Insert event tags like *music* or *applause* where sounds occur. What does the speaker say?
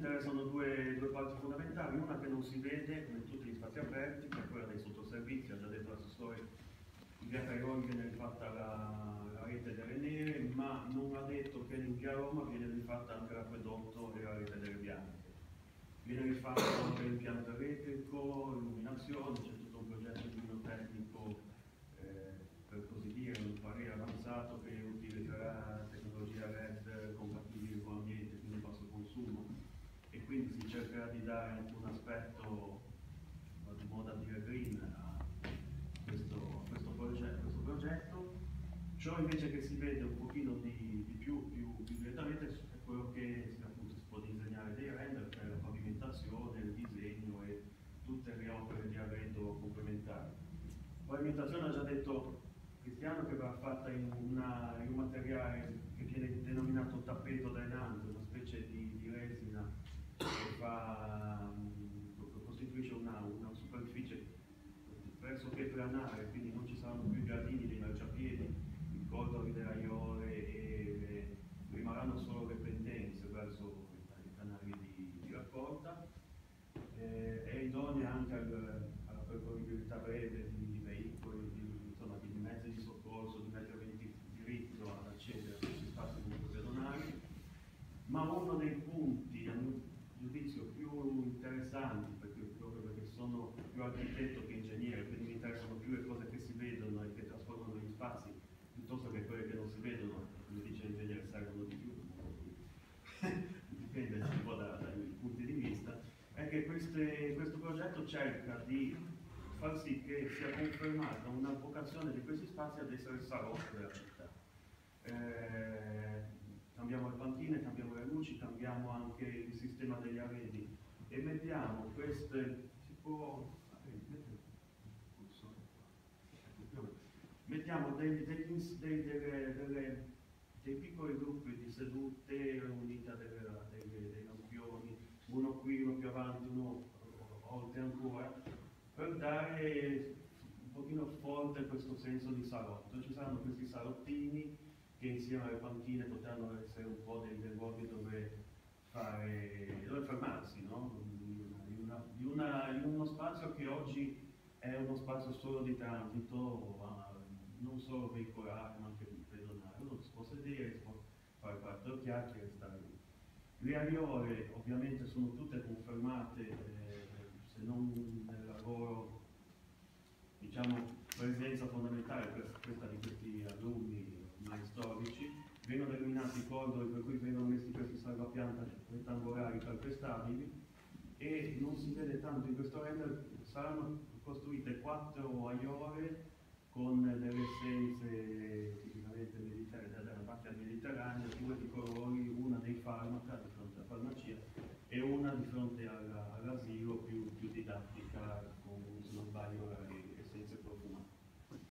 interessano due, due, parti fondamentali, una che non si vede come tutti gli spazi aperti, che è quella dei sottoservizi, ha già detto l'assessore, in via Cairoli viene rifatta la, la, rete delle nere, ma non ha detto che in via Roma viene rifatta anche l'acquedotto e la rete delle bianche. Viene rifatto anche l'impianto elettrico, illuminazione, c'è tutto un progetto di tecnico eh, per così dire, un parere avanzato che utilizzerà tecnologia LED compatibile con l'ambiente, quindi basso consumo e quindi si cercherà di dare un aspetto, di modo a dire green a questo, questo, progetto, questo progetto. Ciò invece che si vede un pochino di, di più, più, più, direttamente è quello che appunto, si può disegnare dei render, cioè la pavimentazione, il disegno e tutte le opere di arredo complementari. Pavimentazione ha già detto Cristiano che va fatta in, una, in, un materiale che viene denominato tappeto drenante, una specie di, di resina che fa, costituisce una, una superficie pressoché planare, quindi non ci saranno più giardini dei marciapiedi, i cordoli delle aiole e rimarranno solo le pendenze verso i canali di, di raccolta. Eh, è idonea anche al, alla percorribilità breve di, di veicoli, di, insomma, di mezzi di soccorso, di aventi diritto ad accedere a questi spazi comunque pedonali, ma uno dei punti, a mio giudizio, più interessanti, più architetto che ingegnere, quindi mi interessano più le cose che si vedono e che trasformano gli spazi, piuttosto che quelle che non si vedono, come dice l'ingegnere, servono di più, *laughs* dipende un po' da, dai punti di vista, è che queste, questo progetto cerca di far sì che sia confermata una vocazione di questi spazi ad essere salotti della città. Eh, cambiamo le panchine, cambiamo le luci, cambiamo anche il sistema degli arredi e mettiamo queste, si mettiamo dei, dei, dei, delle, dei, piccoli gruppi di sedute unite dei lampioni, uno qui, uno più avanti, uno oltre ancora, per dare un pochino forte questo senso di salotto. Ci saranno questi salottini che insieme alle panchine potranno essere un po' dei, dei luoghi dove, fare, dove fermarsi, no? in, una, in, una, in, uno spazio che oggi è uno spazio solo di transito, non solo veicolare, ma anche pedonale. Uno si può sedere, si può fare quattro chiacchiere e stare lì. Le aiole ovviamente sono tutte confermate, eh, se non nel lavoro, diciamo, presenza fondamentale per questa di questi alunni ormai storici, vengono eliminati i cordoli per cui vengono messi questi salvapianta rettangolari calpestabili e non si vede tanto in questo render, saranno costruite quattro aiole con delle essenze tipicamente mediterranee, della parte mediterranea, due di colori, una dei farmaca di fronte alla farmacia e una di fronte all'asilo